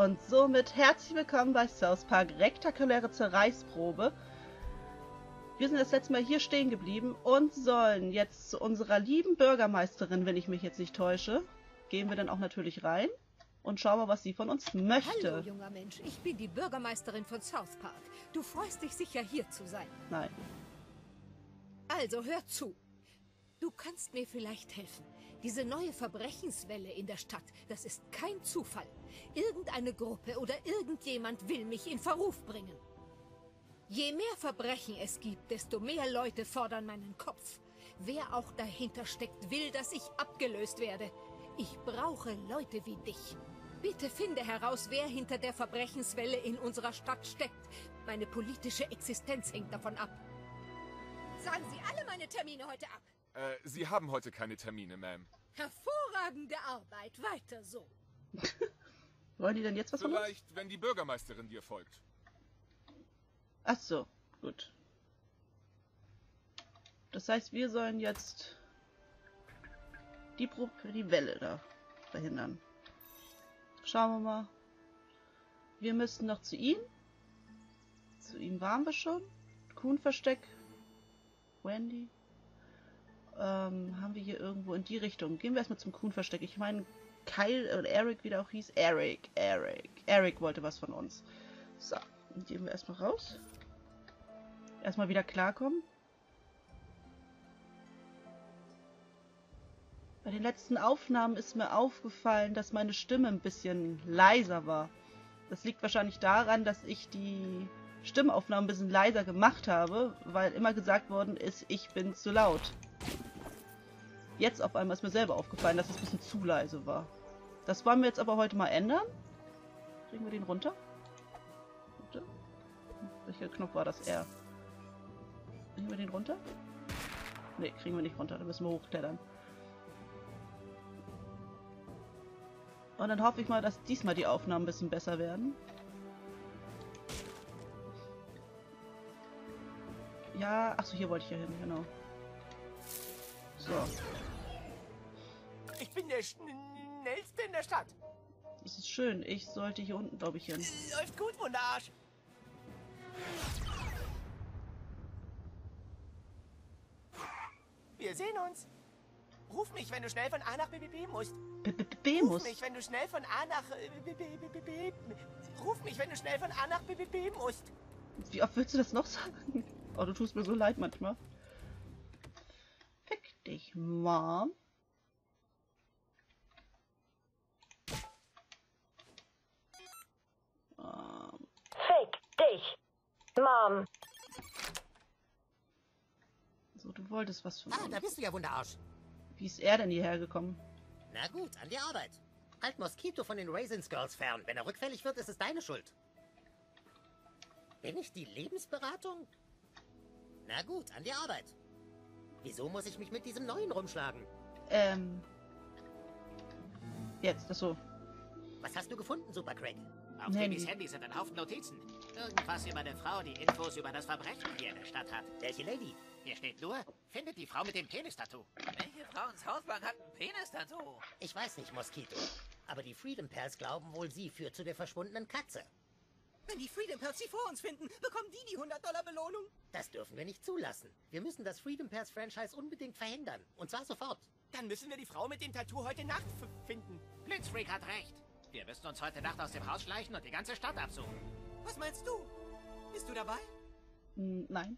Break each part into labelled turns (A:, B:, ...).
A: Und somit herzlich willkommen bei South Park Rektakuläre Zerreißprobe. Wir sind das letzte Mal hier stehen geblieben und sollen jetzt zu unserer lieben Bürgermeisterin, wenn ich mich jetzt nicht täusche, gehen wir dann auch natürlich rein und schauen mal, was sie von uns möchte.
B: Hallo, junger Mensch. Ich bin die Bürgermeisterin von South Park. Du freust dich sicher, hier zu sein.
A: Nein.
B: Also, hör zu. Du kannst mir vielleicht helfen. Diese neue Verbrechenswelle in der Stadt, das ist kein Zufall. Irgendeine Gruppe oder irgendjemand will mich in Verruf bringen. Je mehr Verbrechen es gibt, desto mehr Leute fordern meinen Kopf. Wer auch dahinter steckt, will, dass ich abgelöst werde. Ich brauche Leute wie dich. Bitte finde heraus, wer hinter der Verbrechenswelle in unserer Stadt steckt. Meine politische Existenz hängt davon ab. Sagen Sie alle meine Termine heute ab.
C: Äh, Sie haben heute keine Termine, Ma'am.
B: Hervorragende Arbeit. Weiter so.
A: Wollen die denn jetzt was?
C: Vielleicht, wenn die Bürgermeisterin dir folgt.
A: Ach so, gut. Das heißt, wir sollen jetzt die, Pro die Welle da verhindern. Schauen wir mal. Wir müssten noch zu ihm. Zu ihm waren wir schon. Kuhnversteck. Wendy. Ähm, haben wir hier irgendwo in die Richtung. Gehen wir erstmal zum Kuhnversteck. Ich meine, Kyle oder Eric, wie der auch hieß. Eric, Eric. Eric wollte was von uns. So, gehen wir erstmal raus. Erstmal wieder klarkommen. Bei den letzten Aufnahmen ist mir aufgefallen, dass meine Stimme ein bisschen leiser war. Das liegt wahrscheinlich daran, dass ich die Stimmaufnahmen ein bisschen leiser gemacht habe, weil immer gesagt worden ist, ich bin zu laut. Jetzt auf einmal ist mir selber aufgefallen, dass es ein bisschen zu leise war. Das wollen wir jetzt aber heute mal ändern. Kriegen wir den runter? Warte. Welcher Knopf war das? R. Kriegen wir den runter? Ne, kriegen wir nicht runter. Da müssen wir hochklettern. Und dann hoffe ich mal, dass diesmal die Aufnahmen ein bisschen besser werden. Ja, achso, hier wollte ich ja hin, genau. So,
D: Ich bin der schnellste in der Stadt.
A: das ist schön. Ich sollte hier unten, glaube ich, hin.
D: Läuft gut, Wunderarsch. Wir sehen uns. Ruf mich, wenn du schnell von A nach B, B, B musst.
A: B -B B
D: Ruf
A: muss.
D: mich, wenn du schnell von A nach äh, B, B, B, B, B, Ruf mich, wenn du schnell von A nach B, B, B musst.
A: Wie oft willst du das noch sagen? Oh, du tust mir so leid manchmal. Fick dich, Mom. Ähm,
E: Fick dich, Mom.
A: so, du wolltest was von
F: Ah,
A: uns.
F: da bist du ja Wunderarsch.
A: Wie ist er denn hierher gekommen?
F: Na gut, an die Arbeit. Halt Moskito von den Raisins Girls fern. Wenn er rückfällig wird, ist es deine Schuld. Bin ich die Lebensberatung? Na gut, an die Arbeit. Wieso muss ich mich mit diesem Neuen rumschlagen?
A: Ähm. Jetzt, das so.
F: Was hast du gefunden, Super Craig?
G: Auf
A: Handy.
G: Debbys Handy sind ein Haufen Notizen. Irgendwas über eine Frau, die Infos über das Verbrechen hier in der Stadt hat.
F: Welche Lady?
G: Hier steht nur, findet die Frau mit dem Penis-Tattoo.
H: Welche Frau in South Park hat ein Penis-Tattoo?
F: Ich weiß nicht, Moskito. Aber die Freedom Pals glauben wohl, sie führt zu der verschwundenen Katze.
D: Wenn die Freedom Pals sie vor uns finden, bekommen die die 100 Dollar Belohnung.
F: Das dürfen wir nicht zulassen. Wir müssen das Freedom Pals Franchise unbedingt verhindern. Und zwar sofort.
D: Dann müssen wir die Frau mit dem Tattoo heute Nacht finden.
G: Blitzfreak hat recht. Wir müssen uns heute Nacht aus dem Haus schleichen und die ganze Stadt absuchen.
D: Was meinst du? Bist du dabei?
A: Hm, nein.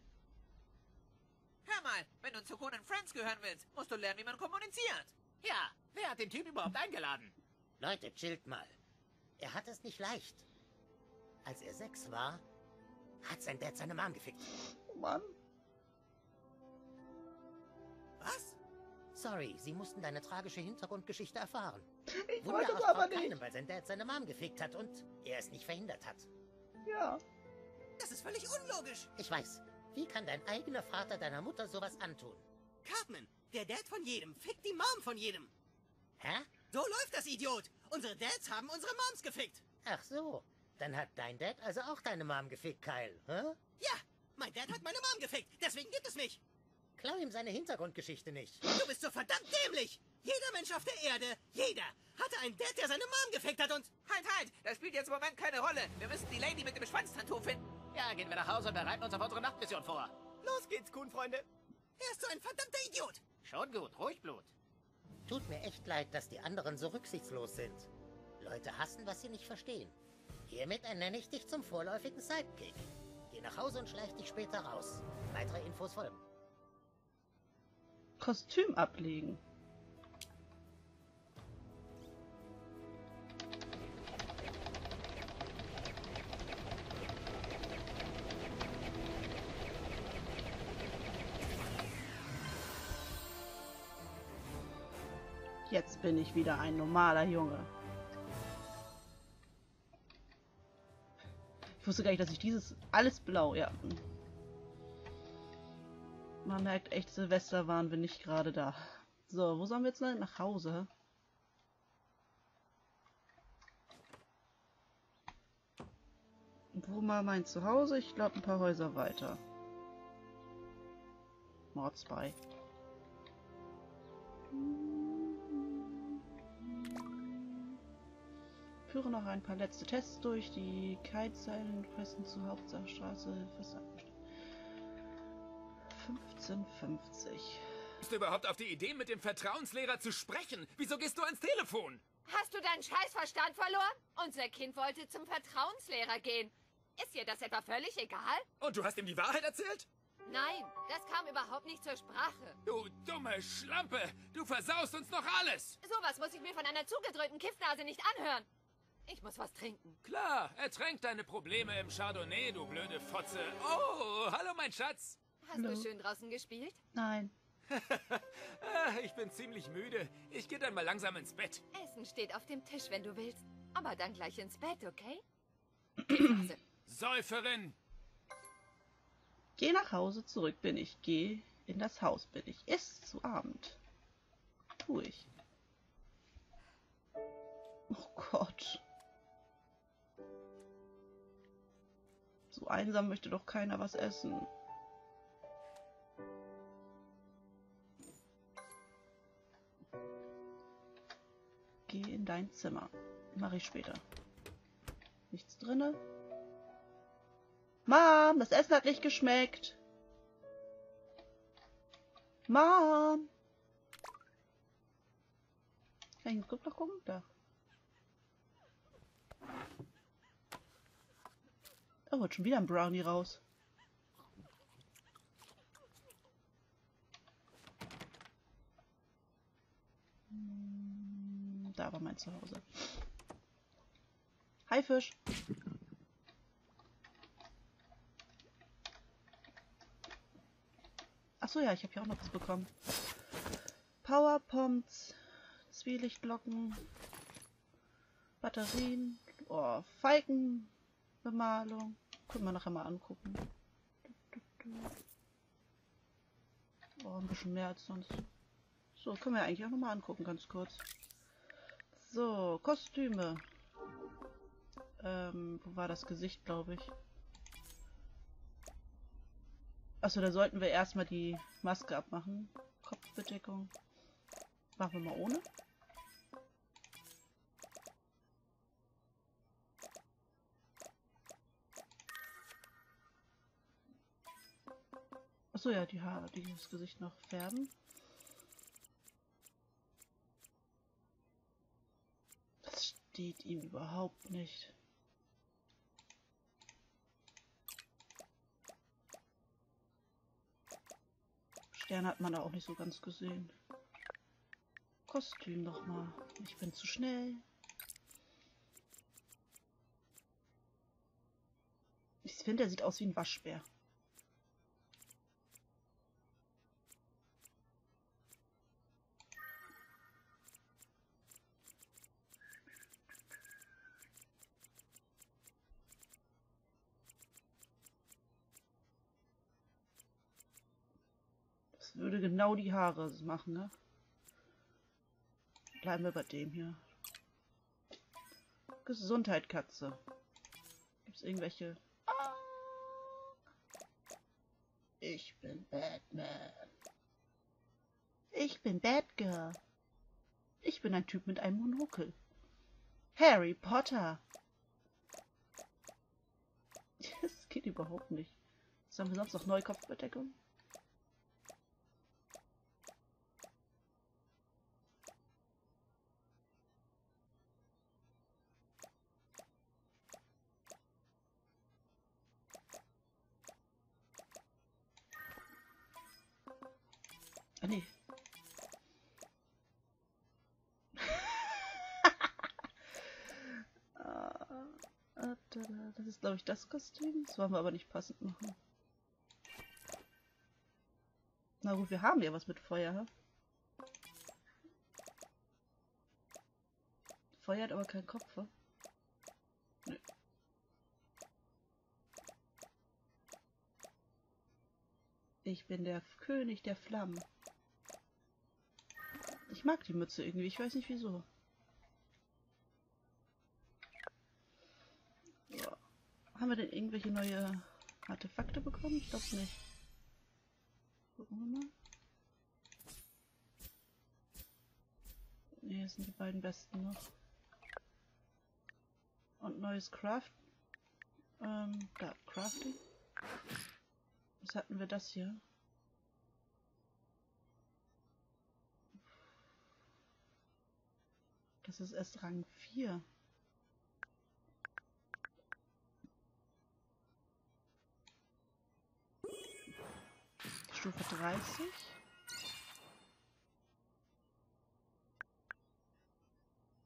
H: Hör mal, wenn du zu Conan Friends gehören willst, musst du lernen, wie man kommuniziert.
G: Ja, wer hat den Typ überhaupt eingeladen?
F: Leute, chillt mal. Er hat es nicht leicht. Als er sechs war, hat sein Dad seine Mom gefickt.
A: Oh Mann.
D: Was?
F: Sorry, sie mussten deine tragische Hintergrundgeschichte erfahren.
A: Ich
F: Wunder
A: wollte es aber
F: Port
A: nicht.
F: keinem, weil sein Dad seine Mom gefickt hat und er es nicht verhindert hat.
A: Ja.
D: Das ist völlig unlogisch.
F: Ich weiß. Wie kann dein eigener Vater deiner Mutter sowas antun?
D: Cartman, der Dad von jedem, fickt die Mom von jedem.
F: Hä?
D: So läuft das, Idiot. Unsere Dads haben unsere Moms gefickt.
F: Ach so. Dann hat dein Dad also auch deine Mom gefickt, Kyle. Hä?
D: Ja, mein Dad hat meine Mom gefickt. Deswegen gibt es mich.
F: Klau ihm seine Hintergrundgeschichte nicht.
D: Du bist so verdammt dämlich. Jeder Mensch auf der Erde, jeder, hatte einen Dad, der seine Mom gefickt hat und...
H: Halt, halt! Das spielt jetzt im Moment keine Rolle. Wir müssen die Lady mit dem Schwanztattoo finden.
G: Ja, gehen wir nach Hause und bereiten uns auf unsere Nachtmission vor.
D: Los geht's, Kuhn-Freunde. Er ist so ein verdammter Idiot.
G: Schon gut, ruhig Blut.
F: Tut mir echt leid, dass die anderen so rücksichtslos sind. Leute hassen, was sie nicht verstehen. Hiermit ernenne ich dich zum vorläufigen Sidekick. Geh nach Hause und schleich dich später raus. Weitere Infos folgen.
A: Kostüm ablegen. Jetzt bin ich wieder ein normaler Junge. Ich wusste gar nicht, dass ich dieses alles blau, ja. Man merkt echt, Silvester waren wir nicht gerade da. So, wo sollen wir jetzt noch nach Hause? Wo mal mein Zuhause? Ich glaube ein paar Häuser weiter. Mords bei. Führe noch ein paar letzte Tests durch. Die Kiteseilen fressen zur fast abgestellt. 1550.
C: Bist du überhaupt auf die Idee, mit dem Vertrauenslehrer zu sprechen? Wieso gehst du ans Telefon?
B: Hast du deinen Scheißverstand verloren? Unser Kind wollte zum Vertrauenslehrer gehen. Ist dir das etwa völlig egal?
C: Und du hast ihm die Wahrheit erzählt?
B: Nein, das kam überhaupt nicht zur Sprache.
C: Du dumme Schlampe! Du versaust uns noch alles!
B: Sowas muss ich mir von einer zugedröhnten Kiffnase nicht anhören. Ich muss was trinken.
C: Klar, ertränk deine Probleme im Chardonnay, du blöde Fotze. Oh, hallo mein Schatz.
B: Hast
A: Hallo.
B: du schön draußen gespielt?
A: Nein.
C: Ich bin ziemlich müde. Ich gehe dann mal langsam ins Bett.
B: Essen steht auf dem Tisch, wenn du willst. Aber dann gleich ins Bett, okay? Hause.
C: Säuferin!
A: Geh nach Hause, zurück bin ich. Geh in das Haus bin ich. Ist zu Abend. Tu ich. Oh Gott. So einsam möchte doch keiner was essen. Geh in dein Zimmer. Mache ich später. Nichts drinne. Mom, das Essen hat nicht geschmeckt. Mom. Kann ich noch gucken? Da. Da wird schon wieder ein Brownie raus. Da war mein Zuhause. Hi Fisch. Achso, ja, ich habe ja auch noch was bekommen. Powerpumps, Zwielichtglocken, Batterien, oh, Falkenbemalung. Können wir nachher mal angucken. Oh, ein bisschen mehr als sonst. So, können wir eigentlich auch noch mal angucken, ganz kurz. So, Kostüme. Ähm, wo war das Gesicht, glaube ich? Achso, da sollten wir erstmal die Maske abmachen. Kopfbedeckung. Machen wir mal ohne. Achso, ja, die Haare, dieses Gesicht noch färben. Steht ihm überhaupt nicht. Stern hat man da auch nicht so ganz gesehen. Kostüm noch mal. Ich bin zu schnell. Ich finde, er sieht aus wie ein Waschbär. Genau die Haare machen, ne? Bleiben wir bei dem hier. Gesundheit, Katze. Gibt es irgendwelche... Ich bin Batman. Ich bin Batgirl. Ich bin ein Typ mit einem Monokel. Harry Potter. Das geht überhaupt nicht. Was haben wir sonst noch? Neue Kopfbedeckung? Glaube ich, das Kostüm. Das wollen wir aber nicht passend machen. Na gut, wir haben ja was mit Feuer. Feuer hat aber keinen Kopf. Nö. Ich bin der König der Flammen. Ich mag die Mütze irgendwie, ich weiß nicht wieso. So. Haben wir denn irgendwelche neue Artefakte bekommen? Ich glaube nicht. Gucken wir mal. Ne, das sind die beiden besten noch. Und neues Craft. Ähm, da, Crafting. Was hatten wir das hier? Das ist erst Rang 4. Stufe 30.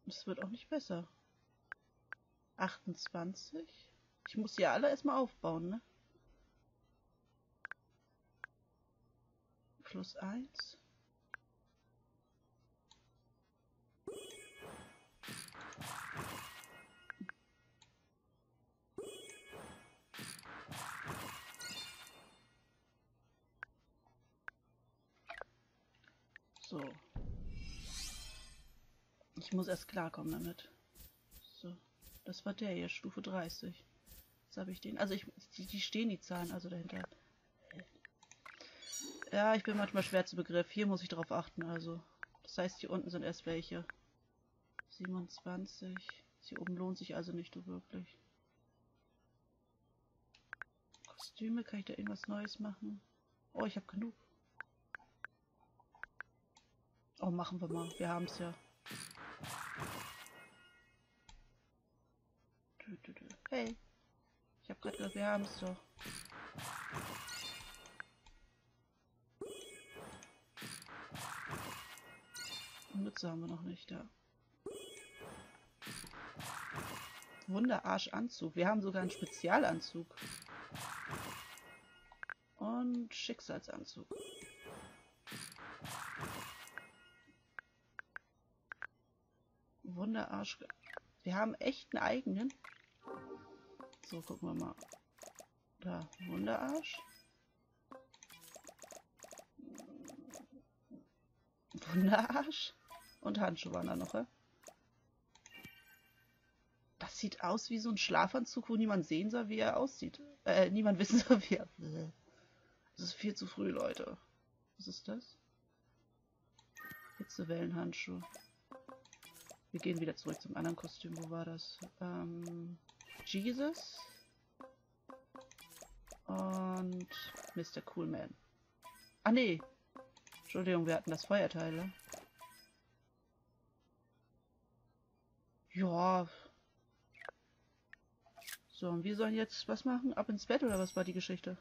A: Es wird auch nicht besser. 28. Ich muss die alle erstmal aufbauen, ne? Plus 1. So. Ich muss erst klarkommen damit. So. Das war der hier, Stufe 30. Jetzt habe ich den. Also ich. Die, die stehen die Zahlen also dahinter. Ja, ich bin manchmal schwer zu Begriff. Hier muss ich darauf achten, also. Das heißt, hier unten sind erst welche. 27. Hier oben lohnt sich also nicht so wirklich. Kostüme, kann ich da irgendwas Neues machen? Oh, ich habe genug. Oh, machen wir mal. Wir haben es ja. Hey. Ich habe gerade gesagt, wir haben es doch. Mütze haben wir noch nicht, ja. Wunderarzanzug. Wir haben sogar einen Spezialanzug. Und Schicksalsanzug. Wunderarsch. Wir haben echt einen eigenen. So, gucken wir mal. Da, Wunderarsch. Wunderarsch. Und Handschuhe waren da noch, ja? Das sieht aus wie so ein Schlafanzug, wo niemand sehen soll, wie er aussieht. Äh, niemand wissen soll, wie er... Das ist viel zu früh, Leute. Was ist das? Hitzewellenhandschuhe. Wir gehen wieder zurück zum anderen Kostüm. Wo war das? Ähm, Jesus. Und Mr. Coolman. Ah, nee. Entschuldigung, wir hatten das Feuerteil. ne? Ja. So, und wir sollen jetzt was machen? Ab ins Bett oder was war die Geschichte?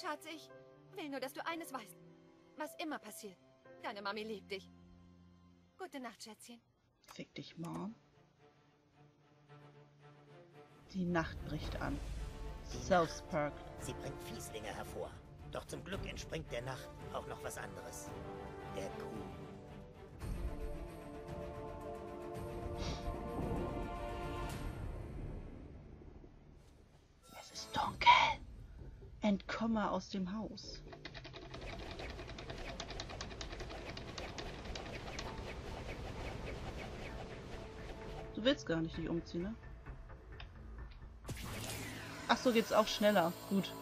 I: Schatz, ich will nur, dass du eines weißt. Was immer passiert, deine Mami liebt dich. Gute Nacht, Schätzchen.
A: Fick dich, Mom. Die Nacht bricht an. South Park.
F: Sie bringt Fieslinge hervor. Doch zum Glück entspringt der Nacht auch noch was anderes. Der Kuh.
A: Firma aus dem Haus. Du willst gar nicht dich umziehen, ne? Ach so, geht's auch schneller. Gut,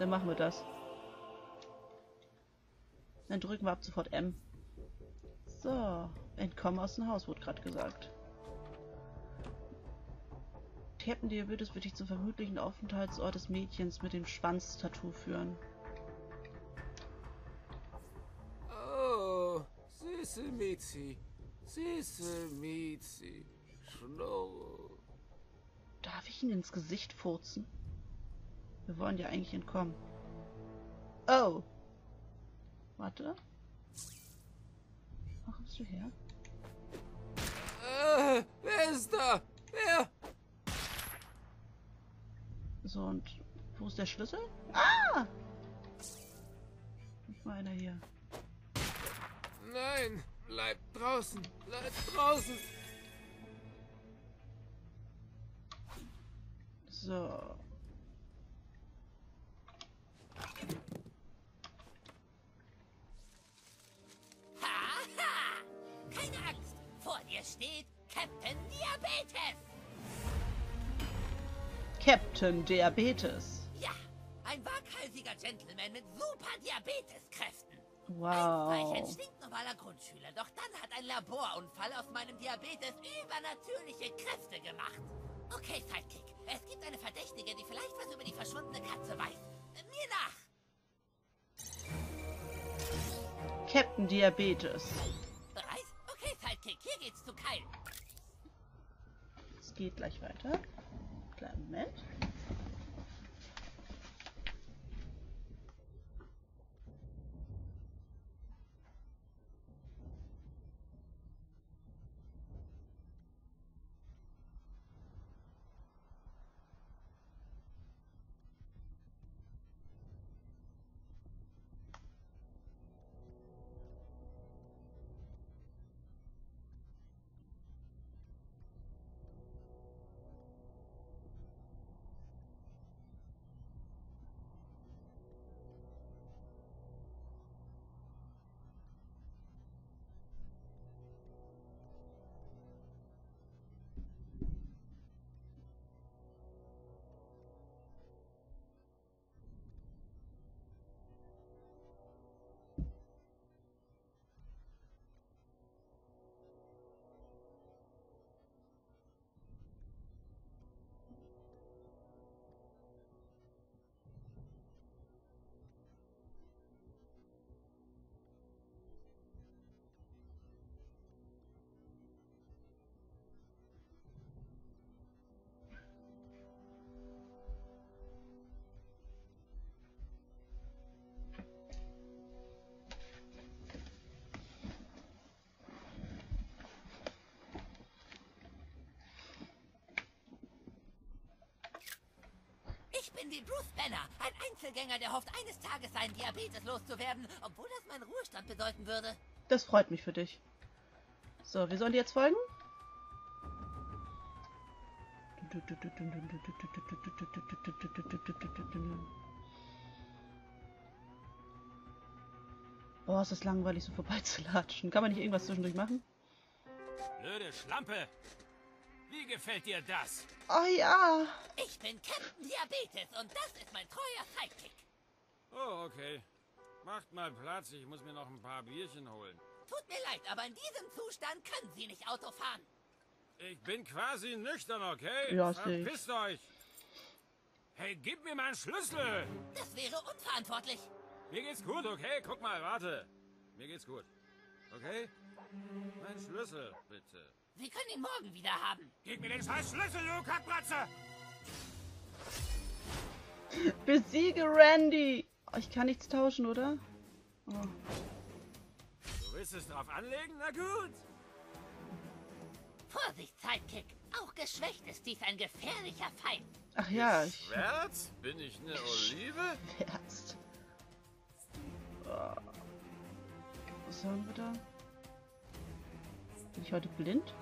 A: dann machen wir das. Dann drücken wir ab sofort M. So, entkommen aus dem Haus, wurde gerade gesagt. Captain Diabetes wird dich zum vermutlichen Aufenthaltsort des Mädchens mit dem Schwanztattoo führen.
C: Oh, süße Mizi. Süße Mizi. Schnurr.
A: Darf ich ihn ins Gesicht furzen? Wir wollen ja eigentlich entkommen. Oh. Warte. Wo kommst du her?
C: Äh, wer ist da? Wer?
A: So, und wo ist der Schlüssel? Ah! Nicht mal einer hier.
C: Nein, bleib draußen. Bleib draußen.
A: So.
G: Haha! Keine Angst! Vor dir steht Captain Diabetes!
A: Captain Diabetes.
G: Ja, ein waghalsiger Gentleman mit super Diabeteskräften. Ein
A: Wow.
G: stinknormaler Grundschüler, doch dann hat ein Laborunfall aus meinem Diabetes übernatürliche Kräfte gemacht. Okay, Sidekick, es gibt eine Verdächtige, die vielleicht was über die verschwundene Katze weiß. Mir nach!
A: Captain Diabetes.
G: Bereit? Okay, Sidekick, hier geht's zu Kyle.
A: Es geht gleich weiter.
G: Clement Wie Bruce Banner, ein Einzelgänger, der hofft, eines Tages seinen Diabetes loszuwerden, obwohl das meinen Ruhestand bedeuten würde.
A: Das freut mich für dich. So, wir sollen dir jetzt folgen? Boah, ist das langweilig, so vorbeizulatschen. Kann man nicht irgendwas zwischendurch machen?
C: Blöde Schlampe. Wie gefällt dir das?
A: Oh ja!
G: Ich bin Captain Diabetes und das ist mein treuer Sidekick.
J: Oh, okay. Macht mal Platz, ich muss mir noch ein paar Bierchen holen.
G: Tut mir leid, aber in diesem Zustand können Sie nicht Auto fahren.
J: Ich bin quasi nüchtern, okay?
A: Ja.
J: Verpisst euch! Hey, gib mir meinen Schlüssel!
G: Das wäre unverantwortlich.
J: Mir geht's gut, okay? Guck mal, warte. Mir geht's gut. Okay? Mein Schlüssel, bitte.
G: Sie können ihn morgen wieder haben.
J: Gib mir den scheiß Schlüssel, du Kackbratze!
A: Besiege Randy! Oh, ich kann nichts tauschen, oder? Oh.
J: Du willst es drauf anlegen? Na gut.
G: Vorsicht, Sidekick. Auch geschwächt ist dies ein gefährlicher Feind.
A: Ach ja, ich
J: Schwert? Bin ich eine Olive?
A: Herzt. Oh. Was haben wir da? Bin ich heute blind?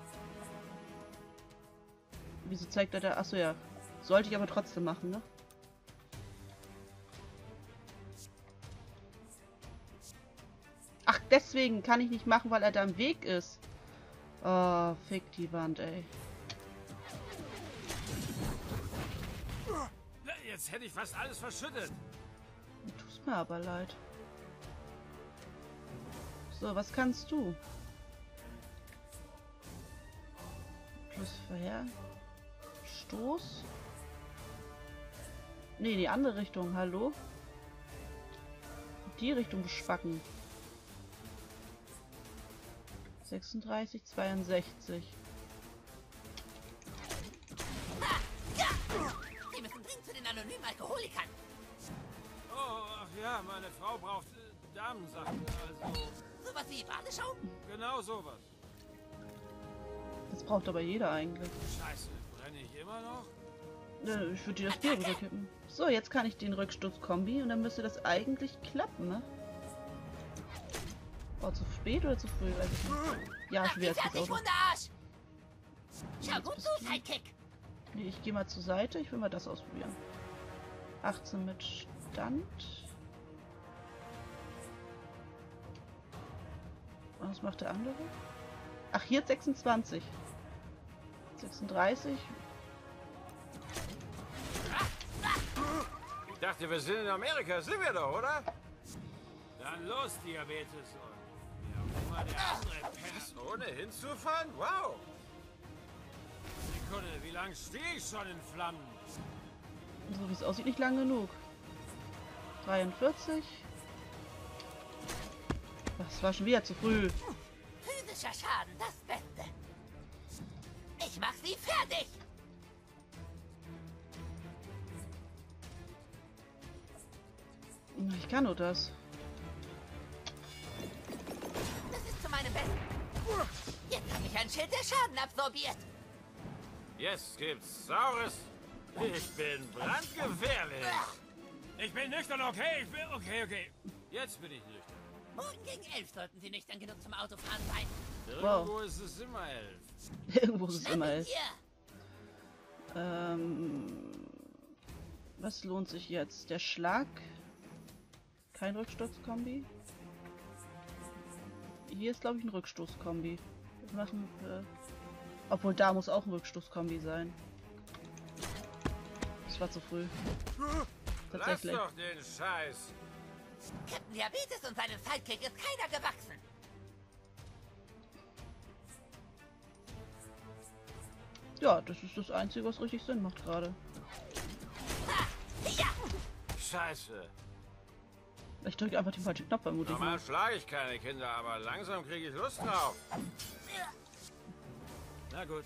A: Wieso zeigt er da? Achso, ja. Sollte ich aber trotzdem machen, ne? Ach, deswegen kann ich nicht machen, weil er da im Weg ist. Oh, fick die Wand, ey.
J: Jetzt hätte ich fast alles verschüttet.
A: Tut's mir aber leid. So, was kannst du? Plus vorher. Stoß. Nee, die andere Richtung, hallo? Die Richtung bespacken. 36, 62.
G: Sie müssen dringend zu den anonymen Alkoholikern.
J: Oh, ach ja, meine Frau braucht äh, Damensachen. Also,
G: Sowas wie Badeschau?
J: genau sowas.
A: Das braucht aber jeder eigentlich.
J: Scheiße, immer noch?
A: Ich würde dir das Bier rüberkippen. So, jetzt kann ich den Rückstoß-Kombi und dann müsste das eigentlich klappen, ne? Oh, zu spät oder zu früh? Weiß ich nicht. Ja, schon wieder ist das Auto. Nee, ich gehe mal zur Seite. Ich will mal das ausprobieren. 18 mit Stand. Was macht der andere? Ach, hier 26. 36.
J: Ich dachte, wir sind in Amerika. Sind wir doch, oder? Dann los, Diabetes und der andere Penner. Ohne hinzufahren? Wow. Sekunde, wie lange stehe ich schon in Flammen?
A: So wie es aussieht, nicht lang genug. 43. Das war schon wieder zu früh.
G: Physischer Schaden, das Beste. Ich mach sie fertig!
A: Ich kann nur das.
G: Das ist zu meinem Besten. Jetzt habe ich ein Schild, der Schaden absorbiert.
J: Jetzt gibt's Saures. Ich bin brandgefährlich. Ich bin nüchtern, okay? Ich bin okay, okay. Jetzt bin ich nüchtern.
G: Morgen gegen elf sollten Sie nüchtern genug zum Autofahren sein.
J: Irgendwo ist es immer elf.
A: Irgendwo ist es immer elf.
G: Ihr.
A: Ähm, was lohnt sich jetzt? Der Schlag? Kein Rückstoßkombi? Hier ist, glaube ich, ein Rückstoßkombi. Wir machen, äh, obwohl da muss auch ein Rückstoßkombi sein. Das war zu früh.
J: Lass
A: Tatsächlich.
J: doch den Scheiß.
G: Captain Diabetes und seinem Sidekick ist keiner gewachsen.
A: Ja, das ist das Einzige, was richtig Sinn macht gerade.
J: Scheiße.
A: Ich drücke einfach den falschen Knopf, vermutlich.
J: Normal schlage ich keine Kinder, aber langsam kriege ich Lust drauf. Na gut.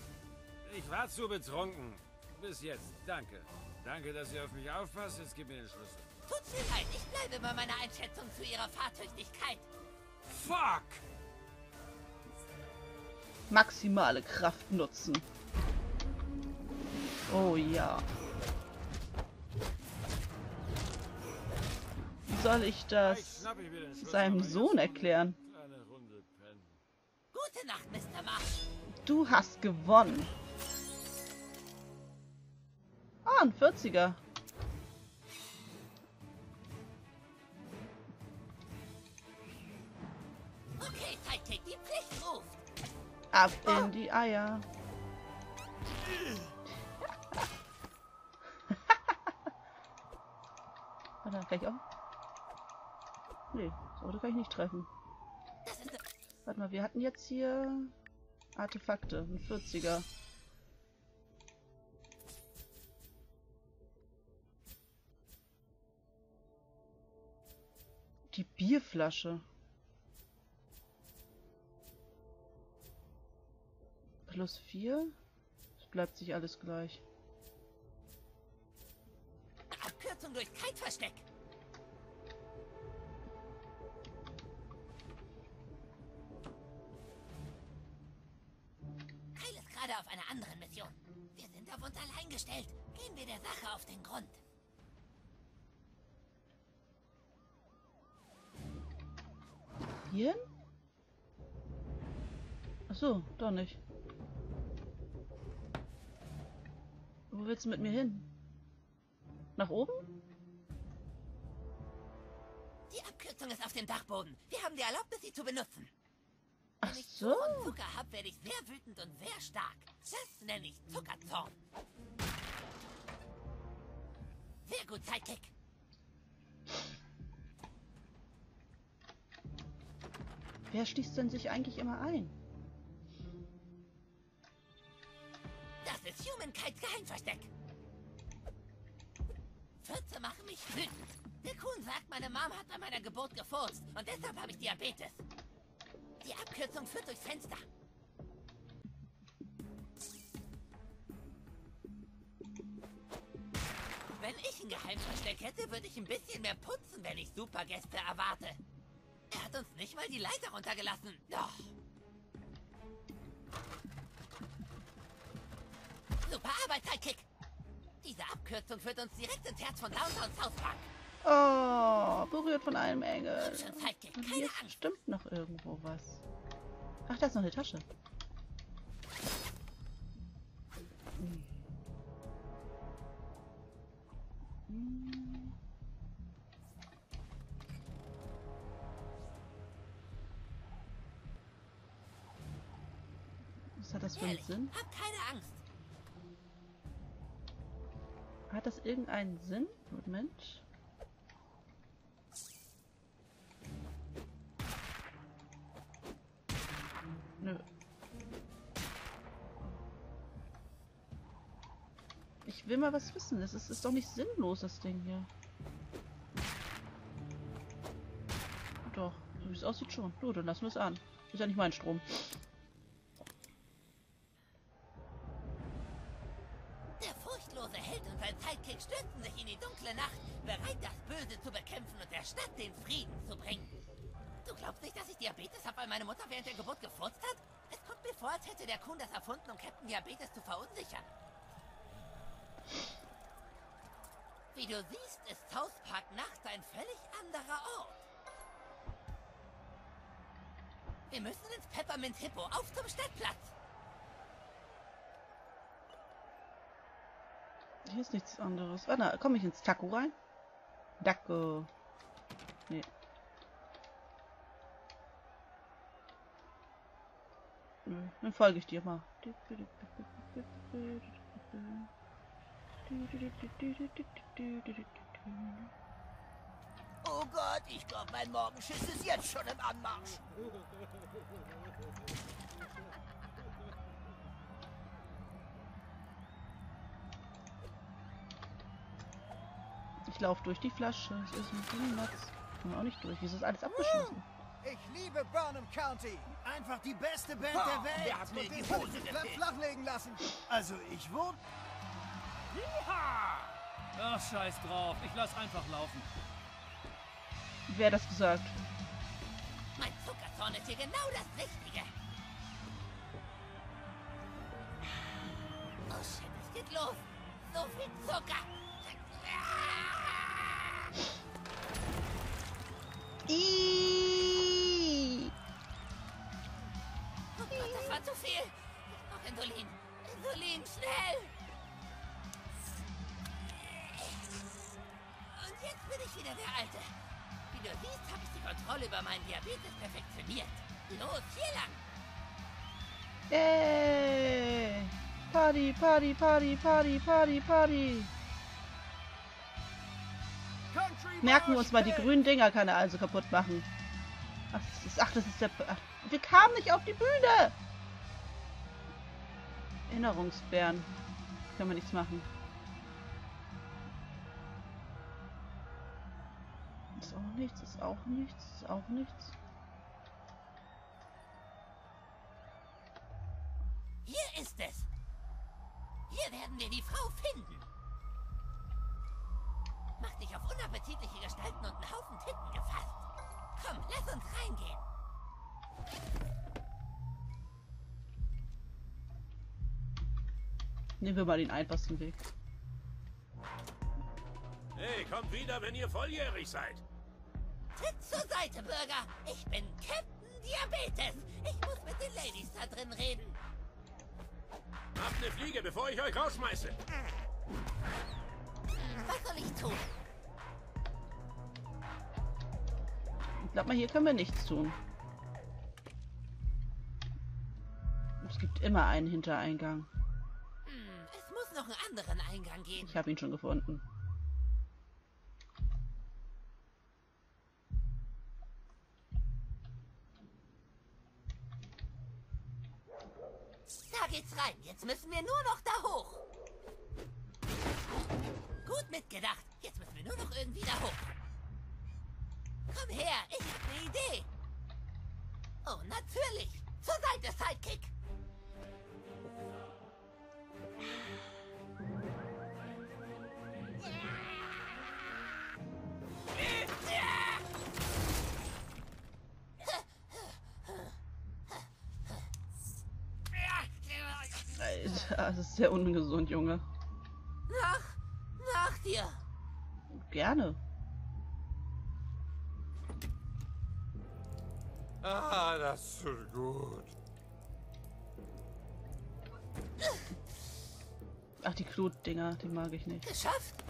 J: Ich war zu betrunken. Bis jetzt. Danke. Danke, dass ihr auf mich aufpasst. Jetzt gib mir den Schlüssel.
G: Tut mir leid, ich bleibe bei meiner Einschätzung zu Ihrer Fahrtüchtigkeit.
J: Fuck!
A: Maximale Kraft nutzen. Oh ja. Soll ich das seinem Sohn erklären?
G: Gute Nacht, Mr. Marsh.
A: Du hast gewonnen. Ah, ein 40er.
G: Okay, Sidekick, die Pflicht ruft.
A: Ab in die Eier. Warte, kann ich auch? Nee, das Auto kann ich nicht treffen. Warte mal, wir hatten jetzt hier Artefakte, ein 40er. Die Bierflasche. Plus 4? Es bleibt sich alles gleich.
G: Abkürzung durch kein gerade auf einer anderen Mission. Wir sind auf uns allein gestellt. Gehen wir der Sache auf den Grund.
A: Hier? Ach so, doch nicht. Wo willst du mit mir hin? Nach oben?
G: Die Abkürzung ist auf dem Dachboden. Wir haben die Erlaubnis, sie zu benutzen.
A: Ach
G: Wenn ich
A: so.
G: Zucker hab, werde ich sehr wütend und sehr stark. Das nenne ich Zuckerzorn. Sehr gut, Sidekick.
A: Wer schließt denn sich eigentlich immer ein?
G: Das ist Humankites Geheimversteck. Pfütze machen mich wütend. Der Kuhn sagt, meine Mom hat bei meiner Geburt gefurzt und deshalb habe ich Diabetes. Die Abkürzung führt durchs Fenster. Wenn ich ein Geheimversteck hätte, würde ich ein bisschen mehr putzen, wenn ich Supergäste erwarte. Er hat uns nicht mal die Leiter runtergelassen. Doch. Super Arbeit, Sidekick. Diese Abkürzung führt uns direkt ins Herz von Downtown South Park.
A: Oh, berührt von einem Engel. Und hier ist bestimmt noch irgendwo was. Ach, da ist noch eine Tasche. Hm. Hm. Was hat das für einen Sinn?
G: hab keine Angst.
A: Hat das irgendeinen Sinn? Moment. Will mal was wissen. Es ist, ist doch nicht sinnlos, das Ding hier. Doch, so wie es aussieht schon. Du, dann lassen wir es an. Ist ja nicht mein Strom.
G: Der furchtlose Held und sein Sidekick stürzen sich in die dunkle Nacht, bereit, das Böse zu bekämpfen und der Stadt den Frieden zu bringen. Du glaubst nicht, dass ich Diabetes habe, weil meine Mutter während der Geburt gefurzt hat? Es kommt mir vor, als hätte der Kuhn das erfunden, um Captain Diabetes zu verunsichern. Wie du siehst, ist South Park nachts ein völlig anderer Ort. Wir müssen ins Peppermint Hippo, auf zum Stadtplatz.
A: Hier ist nichts anderes. Warte, komme ich ins Taco rein? Taco. Nee. Dann folge ich dir mal.
D: Oh Gott, ich glaube, mein Morgenschiss ist jetzt schon im Anmarsch.
A: Ich laufe durch die Flasche. Es ist ein Peanuts. Kommen auch nicht durch. Wieso ist alles abgeschlossen?
K: Ich liebe Burnham County. Einfach die beste Band
D: Oh,
K: der Welt.
D: wer hat mir die Hose
K: flachlegen lassen. Also ich wurde...
L: Ach, scheiß drauf. Ich lass einfach laufen.
A: Wer hat das gesagt?
G: Mein Zuckerzorn ist hier genau das Richtige. Oh shit, es geht los. So viel Zucker.
A: Ihhh.
G: Oh Gott, das war zu viel. Noch Insulin. Insulin, schnell. Jetzt bin ich wieder der Alte. Wie du siehst, habe ich die Kontrolle über meinen Diabetes perfektioniert. Los, hier lang.
A: Yay! Party, Party, Party, Party, Party, Party. Merken wir uns mal, die grünen Dinger kann er also kaputt machen. Ach, das ist, ach, das ist der... Ach, wir kamen nicht auf die Bühne! Erinnerungsbären. Können wir nichts machen. Nichts, ist auch nichts, ist auch nichts.
G: Hier ist es. Hier werden wir die Frau finden. Mach dich auf unappetitliche Gestalten und einen Haufen Titten gefasst. Komm, lass uns reingehen.
A: Nehmen wir mal den einfachsten Weg.
J: Hey, kommt wieder, wenn ihr volljährig seid.
G: Tritt zur Seite, Bürger. Ich bin Captain Diabetes. Ich muss mit den Ladies da drin reden.
J: Habt eine Fliege, bevor ich euch rausschmeiße.
G: Was soll ich tun?
A: Ich glaube mal, hier können wir nichts tun. Es gibt immer einen Hintereingang.
G: Hm, es muss noch einen anderen Eingang geben.
A: Ich habe ihn schon gefunden.
G: Da geht's rein. Jetzt müssen wir nur noch da hoch. Gut mitgedacht. Jetzt müssen wir nur noch irgendwie da hoch. Komm her, ich hab eine Idee. Oh, natürlich. Zur Seite, Sidekick.
A: Ist sehr ungesund, Junge.
G: Nach, nach dir.
A: Gerne.
J: Ah, das tut gut.
A: Ach, die Knut-Dinger, die mag ich nicht.
G: Geschafft.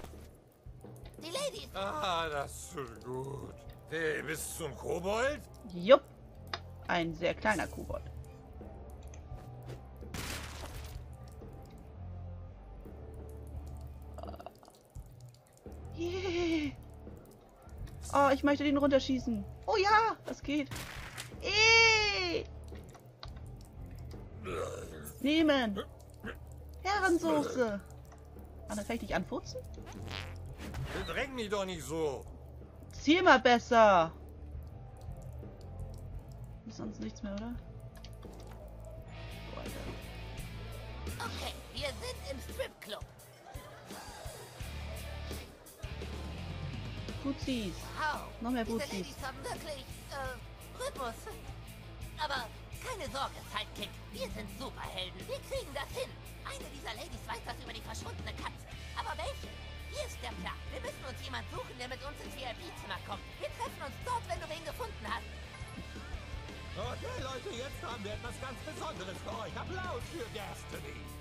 G: Die Ladies.
J: Ah, das tut gut. Hey, bis zum Kobold?
A: Jupp. Ein sehr kleiner Kobold. Oh, ich möchte den runterschießen. Oh ja, das geht. Eh. Nehmen. Herrensoße. Ah, dann kann ich dich anfurzen?
J: Bedräng mich doch nicht so.
A: Zieh mal besser. Ist sonst nichts mehr, oder? Oh, Alter.
G: Okay, wir sind im Stripclub. Wow.
A: Noch mehr
G: Diese
A: Fuzis.
G: Ladies haben wirklich, äh, Rhythmus. Aber keine Sorge, Sidekick. Wir sind Superhelden. Wir kriegen das hin. Eine dieser Ladies weiß was über die verschwundene Katze. Aber welche? Hier ist der Plan. Wir müssen uns jemand suchen, der mit uns ins VIP-Zimmer kommt. Wir treffen uns dort, wenn du wen gefunden hast.
M: Okay, Leute, jetzt haben wir etwas ganz Besonderes für euch. Applaus für Destiny.